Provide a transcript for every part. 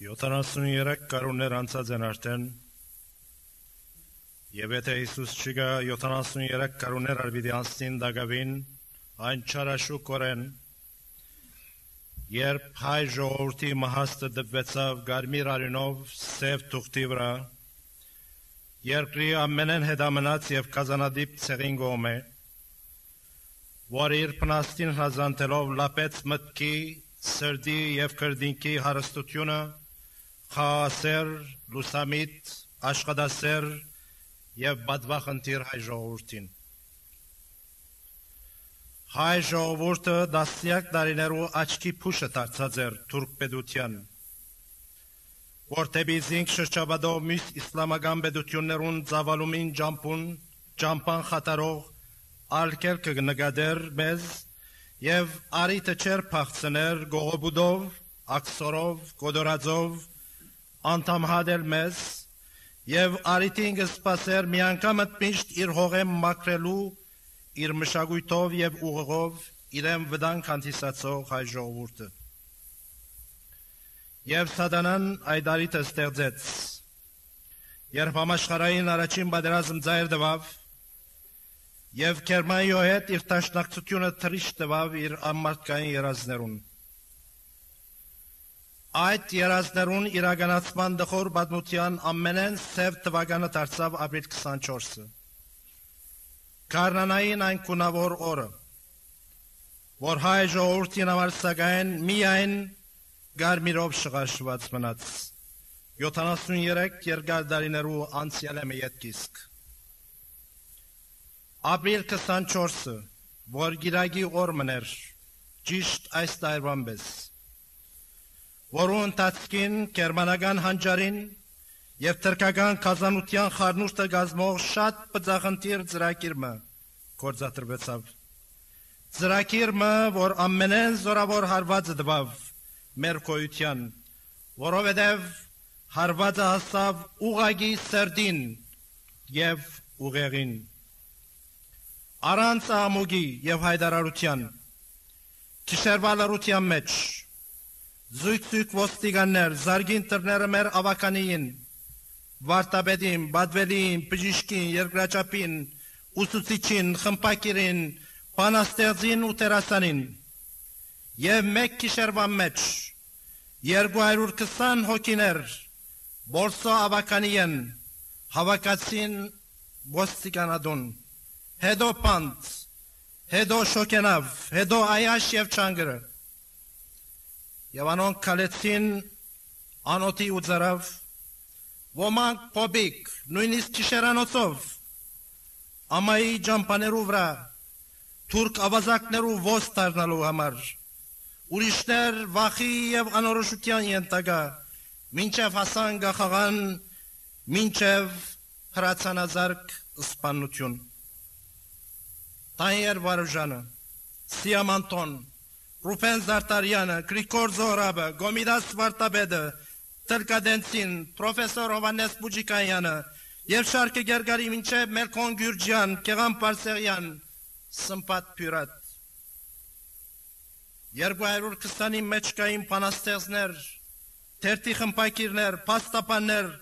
73 կարուններ անցած են արդեն Եվ եթե Հիսուս չգա 73 կարուններ արվիդի անցնին դագավին այն չարաշուկորեն երբ հայ ժողովրդի մահաստը դպվեցավ գարմիր արյունով սև թուղթի վրա երկրի ամենեն հետամնաց եւ կազանադիպ ցեղին գոմե որ իր փնաստին հազանտելով լապեց մտքի սրդի եւ քրդինքի հարստությունը խասեր լուսամիտ աշխատասեր եւ բադվախնդիր հայ ժողովրդին հայ ժողովուրդը դասյակ դարիներու աչքի փուշը դարձած էր թուրք պետության որտեբի զինք շրջաբադով մյուս իսլամական պետություններուն ծավալումին ջամփուն ջամփան խատարող ալկել կգնգադեր մեզ եւ արիտը չեր փախցներ գողոբուդով աքսորով կոդորածով անդամ հադել մեզ եւ արիտին գսպասեր միանգամը միշտ իր հողեմ մակրելու իր մշակույթով եւ ուղղով իրեն վտանգ հանդիսացող հայ ժողովուրդը եւ սատանան այդ արիտը ստեղծեց երբ համաշխարհային առաջին պատերազմ ծայր դվավ եւ Գերմանիայի հետ իր տաշնակցությունը թրիշ տվավ իր ամարտկային երազներուն Այդ երազներուն իրականացման դխոր պատմության ամենեն սև տվականը դարձավ ապրիլ 24-ը։ Կարնանային այն կունավոր օրը, որ հայ ժողովրդին համար սակայն միայն գարմիրով շղաշված մնաց։ 73 երկար դարիներու անցյալ է մեյետ կիսկ։ Ապրիլ 24-ը, որ գիրագի օր մներ, ճիշտ այս տարվան պես որու ընթացքին գերմանական հանճարին եւ թրքական կազանության խառնուրդը գազմող շատ բծախնդիր ծրագիրը կորցատրվեցավ։ Ծրագիրը, որ ամենեն զորավոր հարվածը դվավ մեր կոյության, որովհետև հարվածը հասավ ուղագի սրդին եւ ուղեղին։ Առանց ամուգի եւ հայդարարության Քիշերվա լրության մեջ զույգ-զույգ ոստիկաններ, զարգին տրները մեր ավականիին, վարտաբեդին, բադվելին, բժիշկին, երկրաչապին, ուսուցիչին, խմպակիրին, բանաստեղծին ու տերասանին, և մեկ կիշերվան մեջ, 220 հոգիներ, բորսո ավականիեն, հավակացին ոստիկանադուն, հետո պանդ, հետո շոկենավ, հետո այաշ և չանգրը, Եվ անոնք քալեցին անոթի ու ծարավ, ոմանք փոբիկ, նույնիսկ ճիշերանոցով, ամայի ջամպաներու վրա, թուրք ավազակներու ոս դառնալու համար, ուրիշներ վախի եւ անորոշության ենտագա, մինչև հասան գախաղան, մինչև հրացանազարկ սպանություն։ Տայեր Վարուժանը, Սիամանտոն, Ռուփեն Զարտարյանը, Գրիգոր Զորաբը, Գոմիդաս Վարտաբեդը, Տրկադենցին, պրոֆեսոր Հովանես Բուջիկայանը եւ շարքը Գերգարի մինչեւ Մելքոն Գյուրջյան, Կեղան Պարսեղյան, Սմպատ Փյուրատ 220-ի մեջ կային փանաստեղծներ, թերթի խմպակիրներ, փաստապաններ,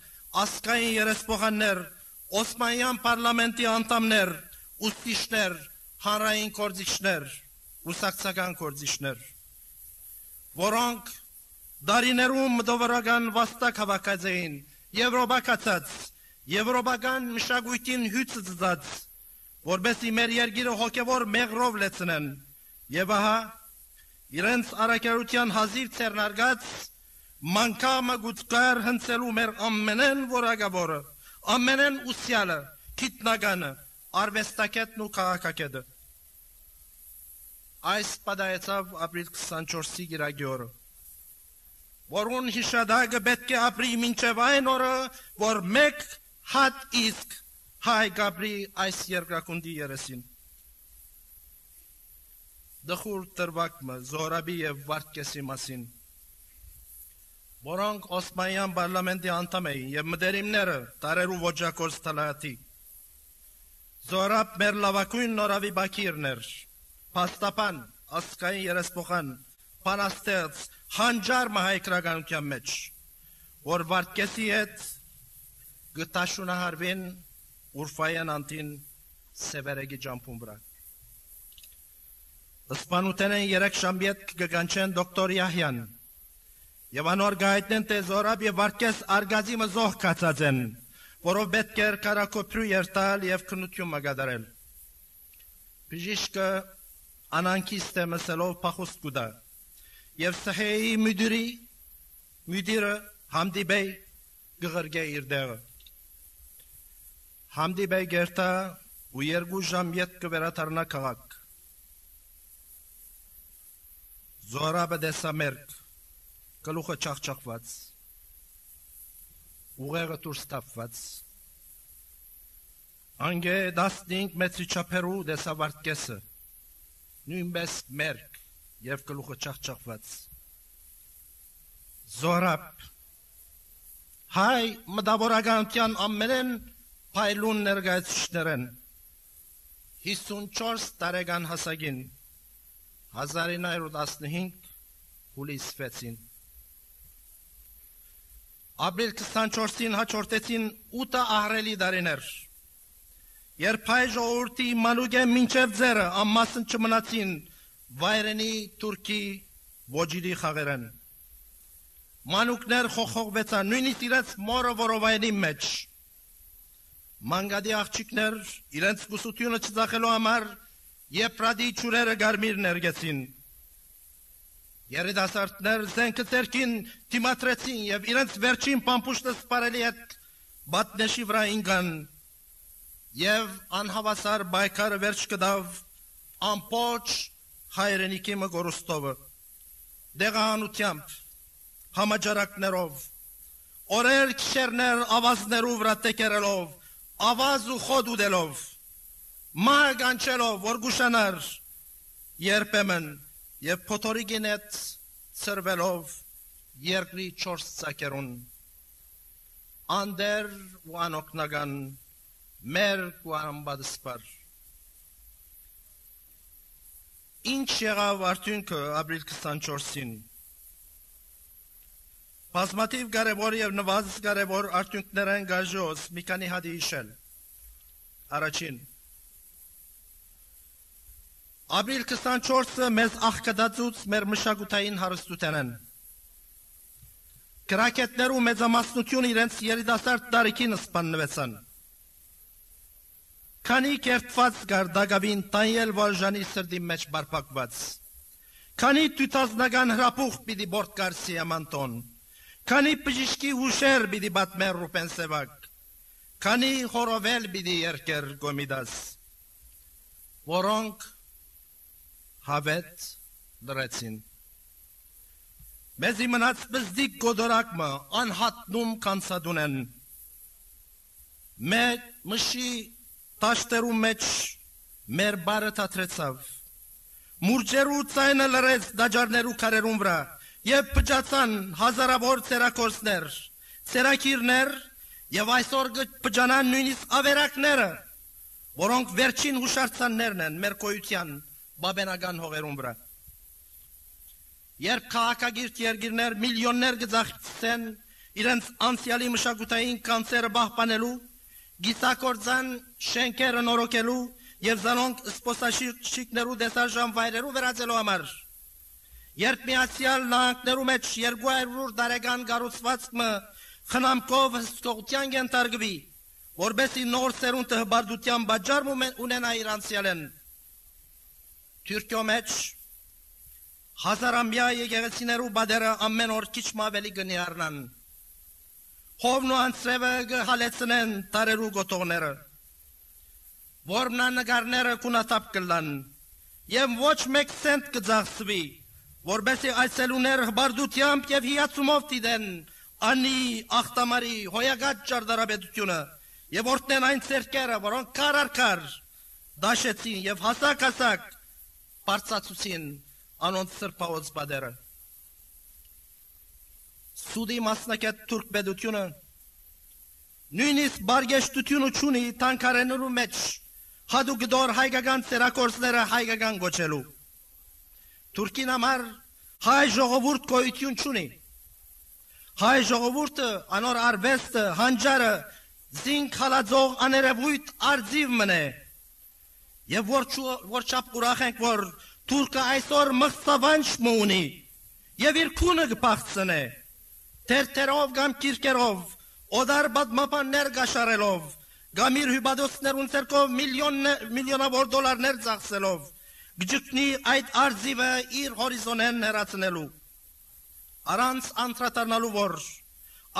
ասկային երեսփոխաններ, Օսմանյան parlamenti անդամներ, ուսուցիչներ, հանրային կորձիչներ ուսակցական կորձիչներ, որոնք դարիներում մտովարական վաստակ հավաքած էին, եվրոպակացած, եվրոպական մշակույթին հյուսը ծծած, որբեսի մեր երգիրը հոգևոր մեղրով լեցնեն, եւ ահա իրենց արակերության հազիվ ցերնարգած մանկամը գուցկար հնցելու մեր ամենեն որակավորը, ամենեն ուսյալը, քիտնագանը, արվեստակետն ու քաղաքակետը այս պատահեցավ ապրիլ 24-ի գիրագի օրը որուն հիշադակը պետք է ապրի մինչև այն օրը, որ մեկ հատ իսկ հայ գաբրի այս երկրակունդի երեսին։ Դխուր տրվակմը Զորաբի եւ Վարդկեսի մասին. Որոնք Օսմանյան parlamenti անդամ էին եւ մտերիմները տարերու ոչակորս տալատի Զորապ մեր լավակույն նորավի բակիրներ փաստապան, ասկային երեսփոխան, բանաստեղծ, հանջար մահայկրականության մեջ, որ վարկեսի հետ գտաշունահարվին ուրֆայան անտին սևերեգի ջամփուն վրա Իսպանութենեն երեք շամբիետ կգանչեն դոկտոր Յահյան եւ անոր գայտնեն թե զորապ եւ վարկես արգազի մզող կացած են որով պետք էր կարակոպրու երտալ եւ քնություն մագադարել Բժիշկը անանքիստ է մսելով փախուստ կուտա եւ սհեի müdürի müdürը Համդի բեյ գղրգե իր դեղը Համդի բեյ գերտա ու երկու ժամ ետ կվերաթարնա քաղաք Զորաբը դեսա մերկ գլուխը չախչախված ուղեղը դուրս տապված Անգե 15 մետրի չափերու դեսավարտ կեսը նույնպես մերկ եւ գլուխը չախչախված Զորապ հայ մտավորականության ամենեն փայլուն ներկայացուցիչներն 54 տարեկան հասակին 1915 հուլիս 6-ին ապրիլ 24-ին հաջորդեցին 8 ահրելի դարիներ երբ հայ ժողովրդի մանուկե մինչև ձերը ամասն չմնացին վայրենի թուրքի ոջիրի խաղերեն մանուկներ խոխողվեցան նույնիսկ իրենց մորը որովայնի մեջ մանգադի աղջիկներ իրենց գուսությունը չձախելու համար եփրադի ճուրերը գարմիր ներգեցին Երիտասարդներ զենքը ցերքին դիմատրեցին եւ իրենց վերջին պամպուշտը սպարելի հետ բատնեշի վրա ինգան եւ անհավասար բայկարը վերջ կդավ ամպոչ հայրենիքի մգորստովը դեղանությամբ համաճարակներով օրեր քշերներ ավազներով վրա տեկերելով ավազ ու խոդ ուդելով մագանչելով որ գուշանար երբեմն եւ փոթորիկին հետ ծրվելով երկրի 4 ցակերուն անդեր ու անօգնական մեր ու ամբադսպար ինչ եղավ արդյունքը ապրիլ 24-ին Բազմաթիվ կարևոր եւ նվազս կարևոր արդյունքներ են գաժոս մի քանի հատ իշել առաջին Ապրիլ 24-ը մեզ աղկդածուց մեր մշակութային հարստութենն։ Կրակետներու մեծամասնություն իրենց երիտասարդ տարիքին սպաննվեցան։ Քանի կերտված գարդագավին տայել վարժանի սրդի մեջ բարփակված։ Քանի տուտազնական հրապուխ պիտի բորտ կարսի ամանտոն։ Քանի բժիշկի հուշեր պիտի բատմեր ռուպեն սևակ։ Քանի խորովել պիտի երկեր գոմիդաս։ Որոնք հավետ դրեցին Մեզի մնաց բզդիկ գոդորակմը անհատնում կանցադունեն Մեր մշի տաշտերու մեջ մեր բարը թատրեցավ Մուրջերու ցայնը լրեց դաջարներու քարերուն վրա եւ փճացան հազարավոր ցերակորսներ ցերակիրներ եւ այսօր կփճանան նույնիսկ ավերակները որոնք վերջին հուշարձաններն են մեր կոյության բաբենական հողերուն վրա։ Երբ քաղաքագիրտ երկիրներ միլիոններ գծախցեն իրենց անցյալի մշակութային կանցերը պահպանելու, գիսակորձան շենքերը նորոգելու եւ զանոնք սպոսաշիկներու դեսաժան վայրերու վերածելու համար։ Երբ միացյալ նահանգներու մեջ 200 դարեգան գառուցվածքը խնամքով հսկողության ենթարկվի, որբեսի նոր սերունդը հբարդության բաժարում ունենա իրանցիալեն։ Թուրքիո մեջ հազարամյա եկեղեցիներու բادرը ամեն օր քիչ ավելի գնի առնան։ Հովն ու անձրևը գհալեցնեն տարերու գոտողները։ Որմնանկարները կունատապ կլան։ Եմ ոչ մեկ սենտ կծախսվի, որբեսի այցելուներ բարդությամբ եւ հիացումով դիտեն անի ախտամարի հոյագած ճարտարապետությունը եւ որտեն այն ցերկերը, որոնք քարարկար դաշեցին եւ հասակ-հասակ բարձացուցին անոնց սրբաոց բادرը սուդի մասնակետ թուրք բեդությունը նույնիսկ բարգեշտությունը ճունի տանկարենու մեջ հադու գդոր հայկական ծերակորսները հայկական գոչելու Թուրքին համար հայ ժողովուրդ գոյություն ճունի հայ ժողովուրդը անոր արվեստը հանջարը զինք հալածող աներևույթ արձիվ մնե եւ որ որ չափ ուրախ ենք որ թուրքը այսօր մխծավանջ մունի եւ իր քունը կփախցնե թերթերով կամ կիրկերով օդար բադմապաններ գաշարելով կամ իր հյուբադոսներուն ցերկով միլիոն միլիոնավոր դոլարներ ծախսելով գճկնի այդ արձիվը իր հորիզոնեն հեռացնելու առանց անդրադառնալու որ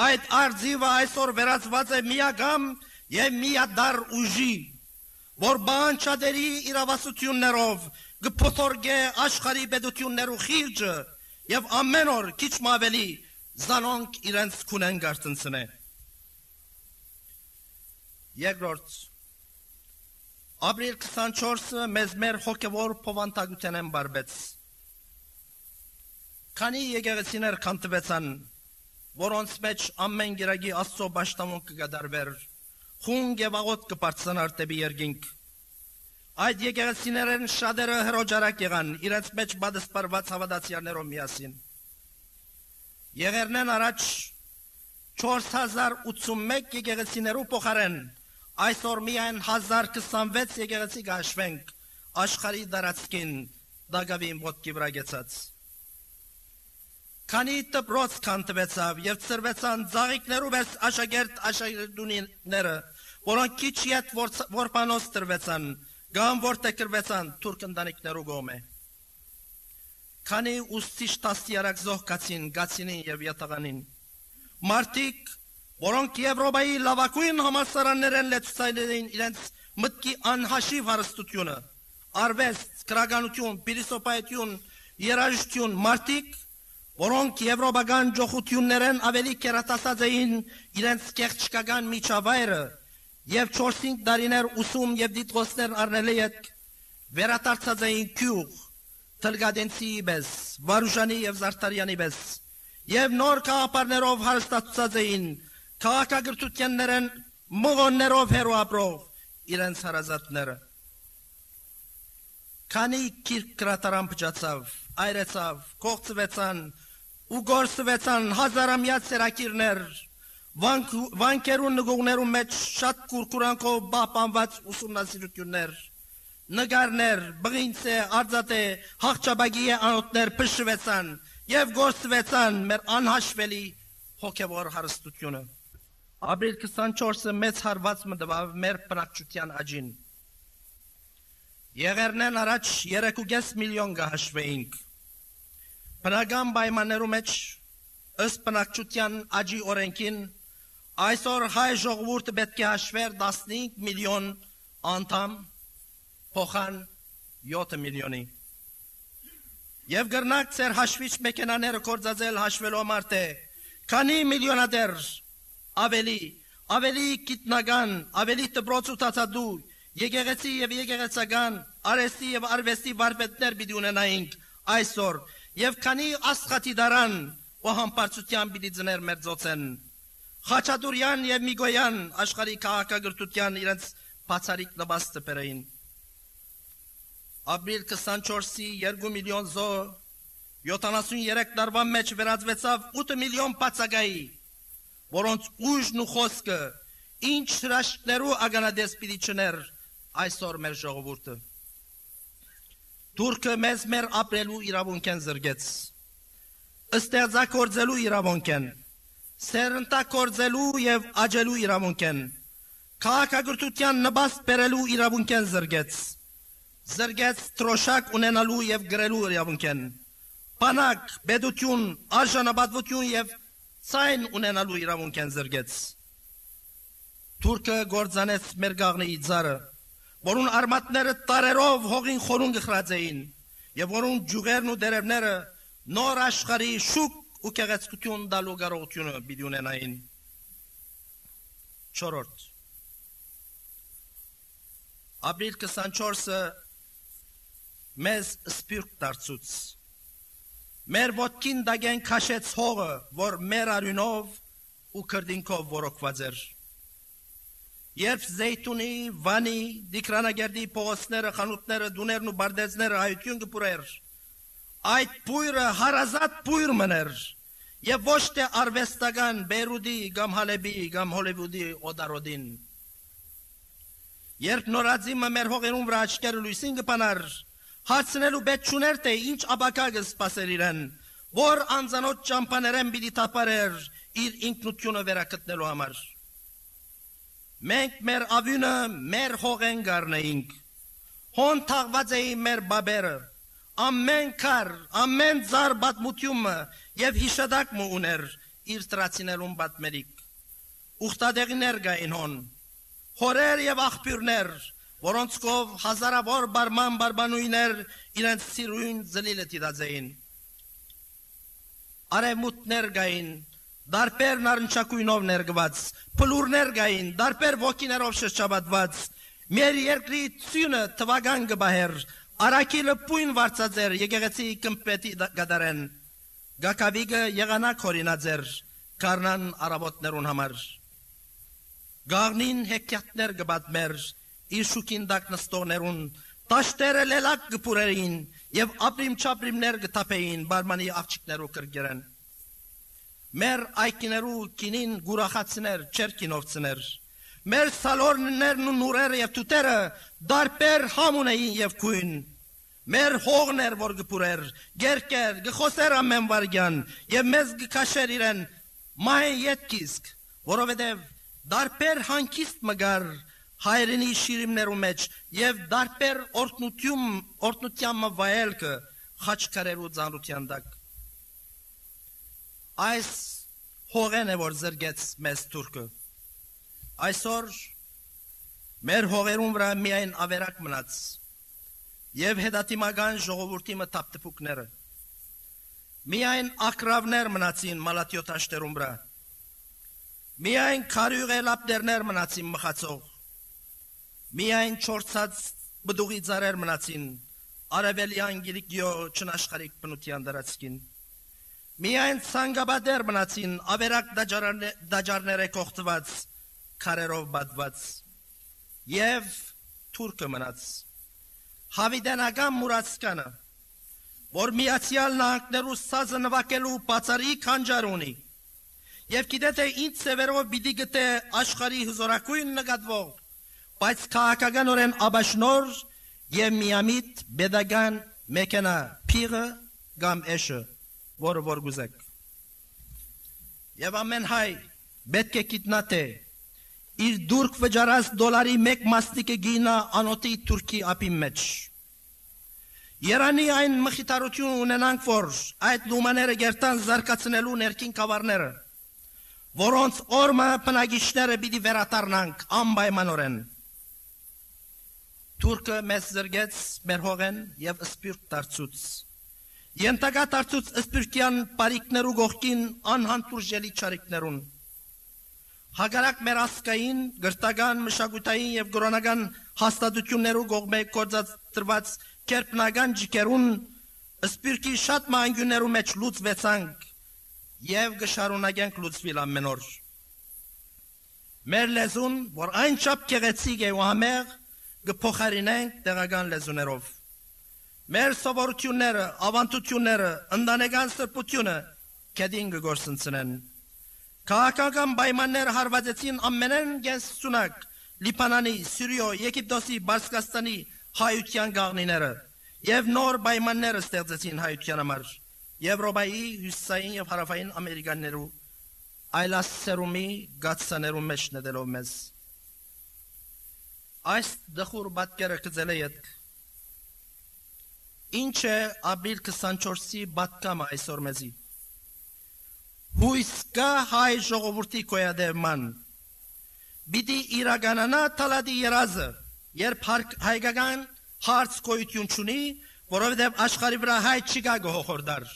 այդ արձիվը այսօր վերածված է միագամ եւ միադար ուժի որ բանջադերի իրավասություններով գփոթորգե աշխարհի բեդություններու խիրջը եւ ամեն օր քիչ ավելի զանոնք իրենց քունեն գարտնցնե Երկրորդ Ապրիլ 24-ը մեզ մեր հոգևոր փոխանցագության են բարբեց Քանի եկեղեցիներ կանտվեցան որոնց մեջ ամեն գերագի աստծո ճշտամուն կգադարվեր խունգ եւ աղոտ կբարձրանար դեպի երկինք այդ եկեղեցիներն շատերը հրոջարակ եղան իրենց մեջ բադսպարված հավատացյալներով միասին եղերնեն առաջ 4081 եկեղեցիներու փոխարեն այսօր միայն 1026 եկեղեցի գաշվենք աշխարհի դարածքին դագավին ոտքի վրա գեցած Քանի դպրոց կանտվեցավ եւ ծրվեցան ծաղիկներով ես աշակերտ աշակերտուները, որոնք քիչ յետ որպանոց տրվեցան, գամ որտե կրվեցան թուրք ընտանիքներու գոմե։ Քանի ուսցիչ տասյարակ զոհկացին, գացինին եւ յետաղանին։ Մարտիկ, որոնք Եվրոպայի լավագույն համալսարաններեն լեցուցայլին իրենց մտքի անհաշիվ հարստությունը, արվեստ, քրագանություն, փիլիսոփայություն, երաժշտություն, մարտիկ որոնք եվրոպական ջոխություններեն ավելի կերատասած էին իրենց կեղճկական միջավայրը եւ 4-5 տարիներ ուսում եւ դիտողներ առնելի հետ վերադարձած էին քյուղ Թլգադենցի բես, Վարուժանի եւ Զարտարյանի բես եւ նոր քաղաքներով հարստացած էին քաղաքագրություններն մողոններով հերո ապրող իրենց հարազատները քանի քիրք կրատարան փճացավ այրեցավ կողծվեցան ու գործվեցան հազարամյա ցերակիրներ վանկերուն նգողներու մեջ շատ կուրկուրանքով բապանված ուսումնասիրություններ նկարներ բղինցե արձատե հաղճաբագի անոթներ փշվեցան եւ գործվեցան մեր անհաշվելի հոգեվոր հարստությունը ապրիլ 24-ը մեծ հարված մտավ մեր բնակչության աճին եղերնեն առաջ 3.5 միլիոն գահաշվեինք Բնական պայմաններու մեջ ըստ բնակչության աճի օրենքին այսօր հայ ժողովուրդը պետք է հաշվեր 15 միլիոն անդամ փոխան 7 միլիոնի Եվ գրնակ ծեր հաշվիչ մեքենաները կործածել հաշվելով մարդե քանի միլիոնադեր ավելի ավելի գիտնական ավելի դպրոց ու տածադու եկեղեցի եւ եկեղեցական արեստի եւ արվեստի վարպետներ պիտի ունենայինք այսօր եւ քանի աստղատի դարան ու համբարձության պիտի ծներ մեր ծոցեն Խաչատուրյան եւ Միգոյան աշխարհի քաղաքագրթության իրենց բացարիք նպաստը բերեին Ապրիլ 24-ի 2 միլիոն զո 73 տարվա մեջ վերածվեցավ 8 միլիոն բացագայի որոնց ուժն ու խոսքը ինչ հրաշքներու ագանադես պիտի չներ այսօր մեր ժողովուրդը Թուրքը մեզ մեր ապրելու իրավունքեն զրգեց։ Ստեղծագործելու իրավունքեն, սերնդակործելու եւ աճելու իրավունքեն, քաղաքագործության նպաստ բերելու իրավունքեն զրգեց։ Զրգեց տրոշակ ունենալու եւ գրելու իրավունքեն։ Բանակ, բեդություն, արժանապատվություն եւ ցայն ունենալու իրավունքեն զրգեց։ Թուրքը գործանեց մեր գաղնի ծառը որուն արմատները տարերով հողին խորուն գխրած էին եւ որուն ջուղերն ու դերևները նոր աշխարհի շուկ ու կեղեցկություն դալու կարողությունը պիտի ունենային չորրորդ. Ապրիլ 24-ը մեզ սպիրտ դարձուց մեր ոտքին դագեն քաշեց հողը որ մեր արյունով ու քրդինքով որոքված էր Երբ Զեյթունի, Վանի, Դիկրանագերդի փողոցները, խանութները, դուներն ու բարդեզները հայություն կպուրեր, այդ բույրը հարազատ բույր մներ եւ ոչ թե արվեստական Բեյրութի կամ Հալեբի կամ Հոլիվուդի օդարոդին։ Երբ նորածիմը մեր հողերուն վրա աչքերը լույսին կփանար, հարցնելու բետ չուներ թե ինչ աբակա կսպասեր իրեն, որ անձանոց ճամփաներեն պիտի տապարեր իր ինքնությունը վերակտնելու համար։ Մենք մեր ավյունը մեր հողեն գառնեինք։ Հոն թաղված էի մեր բաբերը։ Ամեն կար, ամեն զար բատմությունը եւ հիշադակը ուներ իր տրացիներուն բատմերիկ։ Ուխտադեղներ գային հոն։ Հորեր եւ աղբյուրներ, որոնց կով հազարավոր բարման բարբանույներ իրենց սիրույն զլիլը տիդածեին։ Արևմուտներ գային, դարբեր նարնչակույնով ներգված, փլուրներ գային, դարբեր ոգիներով շրջաբատված, մեր երկրի ցյունը թվական գբահեր, Արաքիլը պույն վարծաձեր եկեղեցի կմպետի գդարեն Գակավիգը եղանակ հորինաձեր կարնան արաբոտներուն համար Գաղնին հեքյատներ գբատմեր իր շուկին դակ նստողներուն տաշտերը լելակ գպուրերին եւ ապրիմ չապրիմներ գտապեին բարմանի աղջիկներու կրգերեն Մեր այկիներու կինին գուրախացներ չերկինովցներ Մեր սալորներն ու նուրերը եւ թութերը դարբեր համուն էին եւ քույն։ Մեր հողն էր որ գպուրեր, գերկեր, գխոսեր ամեն վարգյան եւ մեզ գքաշեր իրեն մահեն յետքիսկ, որովհետեւ դարբեր հանկիստ մգար հայրենի շիրիմներու մեջ եւ դարբեր օրտնություն օրտնության վայելքը խաչքարերու ծանրության դակ այս հողեն է որ զրգեց մեզ թուրքը Այսօր մեր հողերուն վրա միայն ավերակ մնաց եւ հետատիմական ժողովրդի մտապտփուկները միայն ակրավներ մնացին մալատյոտաշտերուն վրա միայն քարյուղելապներներ մնացին մխացող միայն չորցած բդուղի ծարեր մնացին արևելյան գիրիկյո չնաշխարիկ բնության դրացքին միայն ցանգաբադեր մնացին ավերակ դաջարները կողտված քարերով բացված եւ թուրքը մնաց հավիդանական մուրացկանը որ միացյալ նահանգներու սազը նվակելու բացարի քանջար ունի եւ գիտե թե ինչ սևերով պիտի գտե աշխարհի հզորակույն նկատվող բայց քաղաքականորեն աբաշնոր եւ միամիտ pedagogan մեքենա փիղը կամ էշը որը որ գուզեք եւ ամեն հայ պետք է գիտնա թե իր դուրք վճարած դոլարի մեկ մասնիկը գինա անոթի Թուրքի ապի մեջ։ Երանի այն մխիթարություն ունենանք, որ այդ լումաները գերտան զարգացնելու ներքին կավարները, որոնց օրմը բնագիչները պիտի վերատարնանք անպայմանորեն։ Թուրքը մեզ զրգեց մեր հողեն եւ սպիրտ դարձուց։ Ենտակա դարձուց սպիրտյան բարիկներու գողքին անհանդուրժելի ճարիկներուն հագարակ մեր ասկային, գրտական, մշակութային եւ գրոնական հաստատություններու կողմէ կորցածտրված կերպնական ջիկերուն սպիրկի շատ մանգյուներու մեջ լուծվեցանք եւ գշարունակենք լուծվել ամեն օր։ Մեր լեզուն, որ այնչափ գեղեցիկ է ու համեղ, կփոխարինենք տեղական լեզուներով։ Մեր սովորությունները, ավանդությունները, ընտանեկան սրբությունը կդին կգործընծնեն։ Քաղաքական պայմանները հարվածեցին ամենեն գենսունակ Լիբանանի, Սիրիո, Եգիպտոսի, Բարսկաստանի հայության գաղնիները եւ նոր պայմանները ստեղծեցին հայության համար Եվրոպայի, հյուսիսային եւ հարավային ամերիկաներու այլասերումի գացաներու մեջ նետելով մեզ այս դխուր բատկերը կծել է յետ ինչ է ապրիլ 24-ի բատկամը այսօր մեզի հույս կա հայ ժողովրդի կոյադևման։ Բիդի իրականանա թալադի երազը, երբ հայկական հարց կոյություն չունի, որովհետև աշխարի վրա հայ չի գա գողորդար։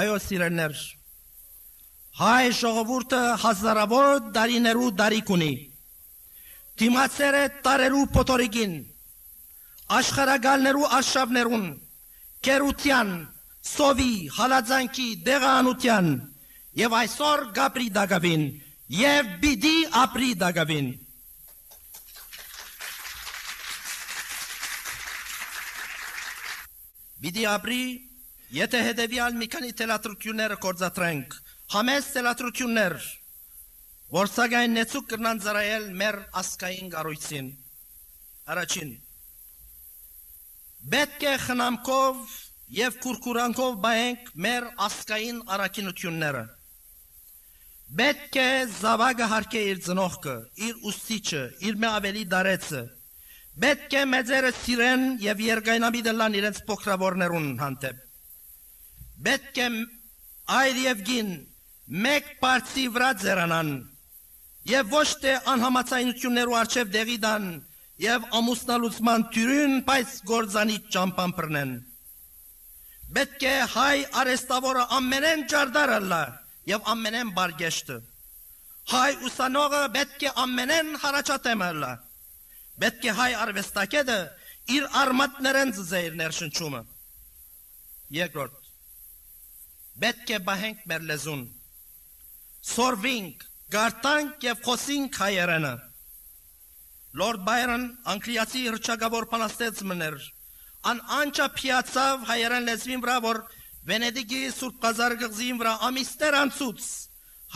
Այո, սիրելներ, հայ ժողովուրդը հազարավոր դարիներու դարիք ունի։ Դիմացեր է տարերու պոտորիկին, աշխարագալներու արշավներուն, կերության, սովի, հալածանքի, դեղանության եւ այսօր գապրի դագավին եւ բիդի ապրի դագավին Բիդի ապրի Եթե հետևյալ մի քանի թելատրությունները կորցատրենք, համես թելատրություններ, որ սակայն նեցուկ կրնան ծրայել մեր ասկային գարույցին։ Առաջին. Պետք է խնամքով եւ քուրքուրանքով բայենք մեր ասկային առաքինությունները։ Պետք է զավակը հարկե իր ծնողքը, իր ուսուցիչը, իր մե ավելի դարեցը։ Պետք է մեծերը սիրեն եւ երգայնամի դլան իրենց փոքրավորներուն հանդեպ։ Պետք է այր եւ գին մեկ բարձի վրա ձերանան եւ ոչ թե անհամացայնություններու արչեւ դեղի դան եւ ամուսնալուծման թյուրին բայց գործանի ճամփան բռնեն։ Պետք է հայ արեստավորը ամենեն ջարդարը լա եւ ամենեն բարգեշտը։ Հայ ուսանողը պետք է ամենեն հարաճատեմը լա։ Պետք է հայ արվեստակետը իր արմատներեն ձեր ներշնչումը։ Երկրորդ պետք է բահենք մեր լեզուն։ Սորվինք, գարտանք եւ խոսինք հայերենը։ Լորդ Բայրոն անգլիացի հրճագավոր փանաստեց մներ։ Ան անչա փիացավ հայերեն լեզվին վրա որ Վենեդիգի Սուրբ Կազար գղզին վրա ամիսներ անցուց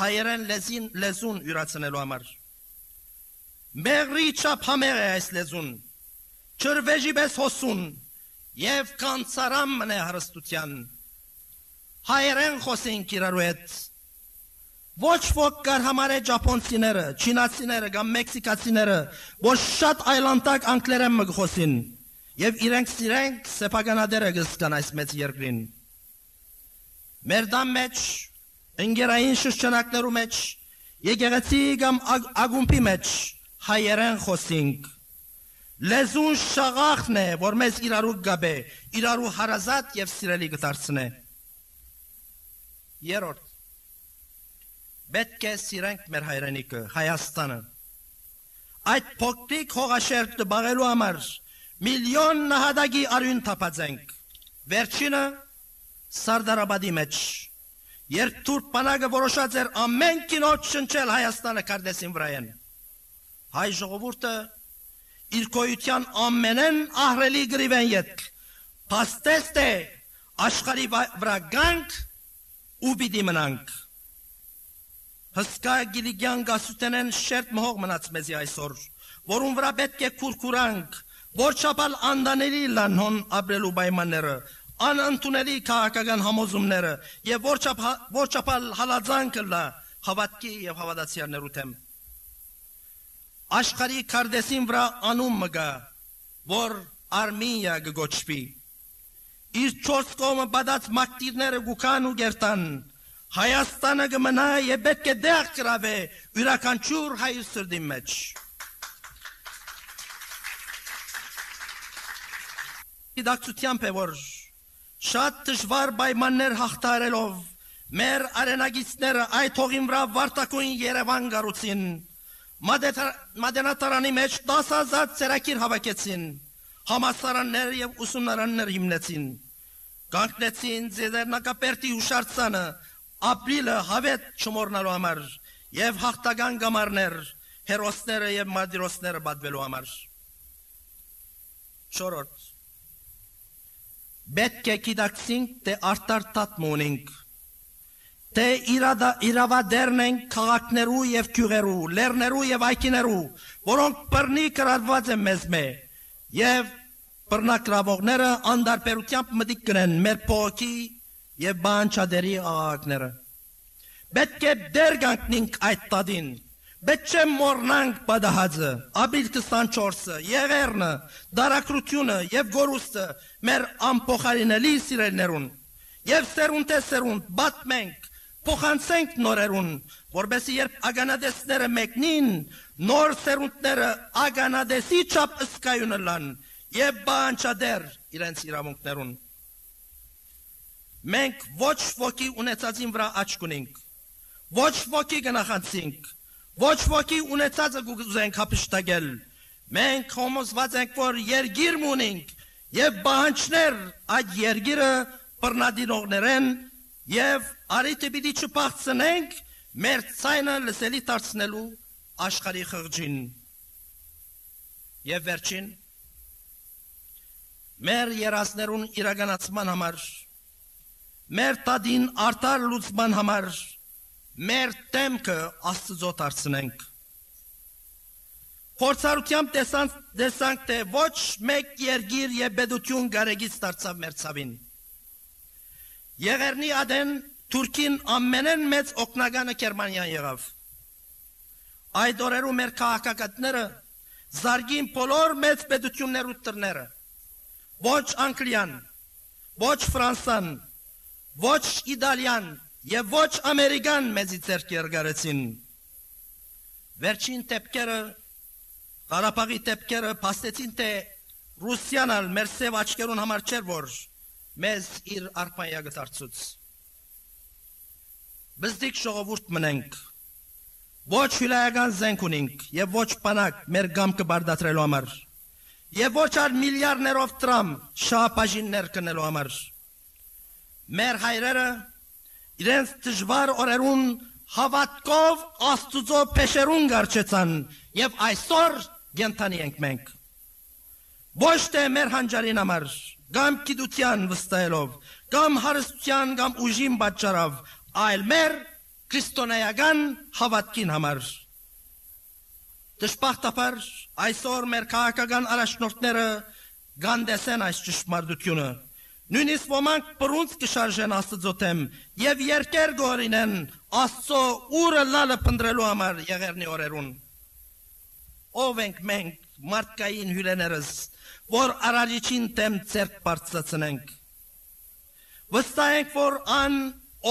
հայերեն լեզին լեզուն յուրացնելու համար։ Մեղրի չափ համեղ է այս լեզուն, չրվեժի բես հոսուն եւ կանցարամ մնե հարստության։ Հայերեն խոսենք իրարու հետ։ Ոչ ոք կար համարե ճապոնցիները, չինացիները կամ մեքսիկացիները, որ շատ այլանդակ անգլերեն մը խոսին եւ իրենք սիրենք սեփականադերը գսկան այս մեծ երկրին։ Մեր դամ մեջ, ընկերային շրջանակներու մեջ, եկեղեցի կամ ագումպի մեջ հայերեն խոսինք։ Լեզուն շաղախն է, որ մեզ իրարու գաբե, իրարու հարազատ եւ սիրելի կդարձնե։ Երորդ Պետք է սիրենք մեր հայրենիքը, Հայաստանը։ Այդ փոքրիկ հողաշերտը բաղելու համար միլիոն նահատակի արյուն թափածենք։ Վերջինը Սարդարաբադի մեջ երբ թուրք բանակը որոշած էր ամեն կինոջ շնչել Հայաստանը կարդեսին վրայեն հայ ժողովուրդը իր կոյության ամենեն ահրելի գրիվեն յետ փաստեստ է աշխարի վրա գանք ու պիտի մնանք հսկա գիլիգյան գասուտենեն շերտ մհող մնաց մեզի այսօր որուն վրա պետք է քուրքուրանք որ չափալ անդանելի լան հոն ապրելու պայմանները անընդունելի քաղաքական համոզումները եւ որչափ որչափալ հալածանքը լա հավատքի եւ հավատացյալներու թեմ աշխարհի կարդեսին վրա անուն մգա որ արմինիա գոչվի իր չորս կողմը բադած մակտիրները գուքան ու գերտան Հայաստանը կմնա եւ պետք է դեղ գրավե յուրաքանչյուր հայ սրդի մեջ Իդակցությամբ է որ Շատ դժվար պայմաններ հաղթարելով մեր արենագիցները այդ հողին վրա վարտակույն Երևան գարուցին։ Մադենատարանի մեջ 10000 ծերակիր հավաքեցին։ Համասարաններ եւ ուսումնարաններ հիմնեցին։ Կանգնեցին ձերնակապերտի հուշարձանը ապրիլը հավետ չմոռնալու համար եւ հաղթական գամարներ հերոսները եւ մադիրոսները բادվելու համար։ Շորոտ Պետք է գիտակցենք, թե արտարտատմ ունենք, թե իրավադերն են քաղաքներու եւ գյուղերու, լեռներու եւ այգիներու, որոնք բռնի կրառված են մեզ մե եւ բռնակրավողները անդարբերությամբ մտիկ կնեն մեր փողոքի եւ բանչադերի աղաղակները։ Պետք է դեր գանքնենք այդ տադին Պետք չէ մորնանք բադահածը, ապիլ 24-ը, եղերնը, դարակրությունը եւ գորուստը մեր ամփոխարինելի սիրելներուն։ Եվ սերունդ է սերունդ բատմենք, փոխանցենք նորերուն, որբեսի երբ ագանադեսները մեկնին, նոր սերունդները ագանադեսի չափ ըսկայունը լան եւ բանչադեր իրենց իրավունքներուն։ Մենք ոչ ոքի ունեցածին վրա աչք ունենք, ոչ ոքի գնահատենք Ոչ ոքի ունեցածը կուզենք հապշտակել։ Մենք համոզված ենք, որ երգիր ունենք եւ բանջներ այդ երգիրը բռնադիրողներեն եւ արիթը պիտի չփախցնենք մեր ցայնը լսելի դարձնելու աշխարհի խղճին։ Եվ վերջին մեր երասներուն իրականացման համար մեր տադին արտար լուծման համար մեր տեմքը Աստծո դարձնենք։ Փորձառությամբ տեսանք տեսանք թե ոչ մեկ երգիր եւ բեդություն գարեգից դարձավ մեր ցավին։ Եղերնի ադեն Թուրքին ամենեն մեծ օկնագանը Գերմանիան եղավ։ Այդ օրերու մեր քաղաքակատները զարգին բոլոր մեծ պետություններու տրները ոչ Անգլիան, ոչ Ֆրանսան, ոչ Իտալիան եւ ոչ Ամերիկան մեզի ձեռք երգարեցին։ Վերջին տեպքերը Ղարաբաղի տեպքերը փաստեցին թե Ռուսիան ալ մեր սև աչքերուն համար չէր որ մեզ իր արփայագը դարձուց։ Բզդիկ ժողովուրդ մնենք ոչ հյուրայական զենք ունենք եւ ոչ բանակ մեր գամքը բարդացրելու համար եւ ոչ ալ միլիարդներով տրամ շահապաժիններ կնելու համար մեր հայրերը իրենց դժվար օրերուն հավատքով աստուծո փեշերուն գարչեցան եւ այսօր գենտանի ենք մենք ոչ թե մեր հանճարին համար կամ գիտության վստահելով կամ հարստության կամ ուժին պատճառով այլ մեր քրիստոնեական հավատքին համար Դժբախտաբար այսօր մեր քաղաքական առաջնորդները գանդեսեն այս ճշմարտությունը նույնիսկ ոմանք բրունց կշարժեն Աստծո թեմ եւ երկեր գորինեն Աստծո ուրը լալը փնդրելու համար եղերնի օրերուն ով ենք մենք մարդկային հյուրեներս որ արարիչին թեմ ցերկ բարձրացնենք վստահ ենք որ ան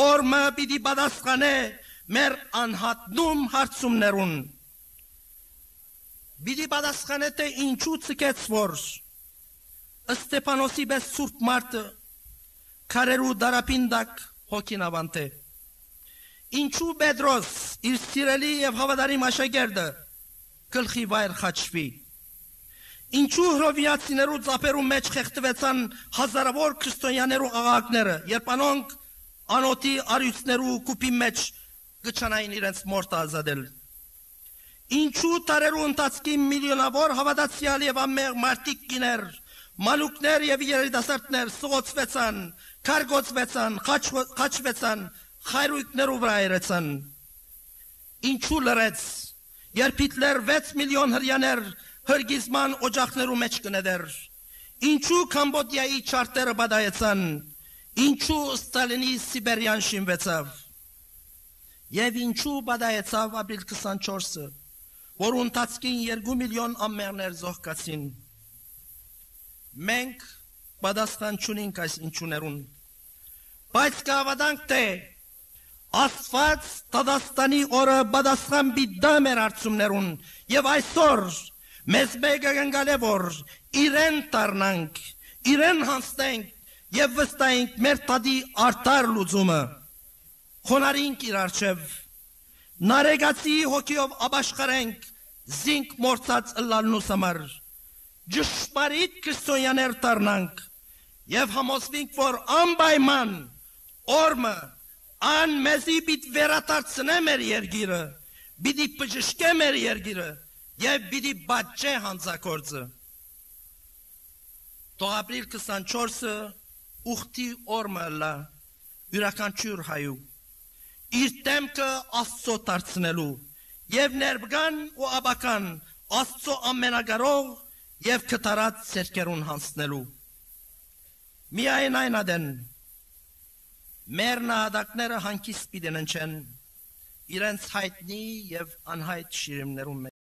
օրմը պիտի պատասխանե մեր անհատնում հարցումներուն։ Պիտի պատասխանե թե ինչու ցկեց որ Ստեփանոսի բես սուրբ մարդը քարերու դարապինդակ հոգին ավանտե։ Ինչու Պետրոս իր սիրելի եւ հավատարիմ աշակերտը գլխի վայր խաչվի։ Ինչու հրովիացիներու ծապերու մեջ խեղդվեցան հազարավոր քրիստոնյաներու աղաղակները, երբ անոնք անոթի արյուծներու կուպի մեջ գճանային իրենց մորտը ազատել։ Ինչու տարերու ընթացքի միլիոնավոր հավատացյալ եւ ամեղ մարդիկ կիներ, Մալուկներ եւ երիտասարդներ սողացվեցան, քարգոցվեցան, խաչվեցան, խայրույկներով վրայրեցան։ Ինչու լրեց, երբ Հիտլեր 6 միլիոն հрьяներ հրգիզման օջախներու մեջ կնեդեր։ Ինչու Կամբոդիայի չարտերը բադայեցան։ Ինչու Ստալինի Սիբերյան շինվեցավ։ Եվ ինչու բադայեցավ ապրիլ 24-ը, որ ունտածքին 2 միլիոն ամերներ զոհկացին։ Մենք պատասխան չունենք այս ինչուներուն։ Բայց կհավատանք թե Աստված Տադաստանի օրը պատասխան բիդա մեր արցումներուն եւ այսօր մեզ մեկը գնալ է որ իրեն տառնանք, իրեն հանցնենք եւ վստահենք մեր տադի արտար լուծումը խոնարհինք իր արչեւ նարեգացի հոգիով աբաշխարենք զինք մորցած ըլլալնուս համար ճշմարիտ քրիստոնյաներ դառնանք եւ համոզվենք որ անպայման օրմը ան մեզի պիտ վերադարձնե մեր երգիրը պիտի բժշկե մեր երգիրը եւ պիտի բաճե հանցակործը Տո ապրիլ 24-ը ուխտի օրմը լա յուրաքանչյուր հայու իր տեմքը Աստծո դարձնելու եւ ներբգան ու աբական Աստծո ամենագարող եւ կտարած ցերկերուն հանցնելու միայն այն ադեն մեր նահատակները հանկիստ պիտեն ընչեն իրենց հայտնի եւ անհայտ շիրիմներում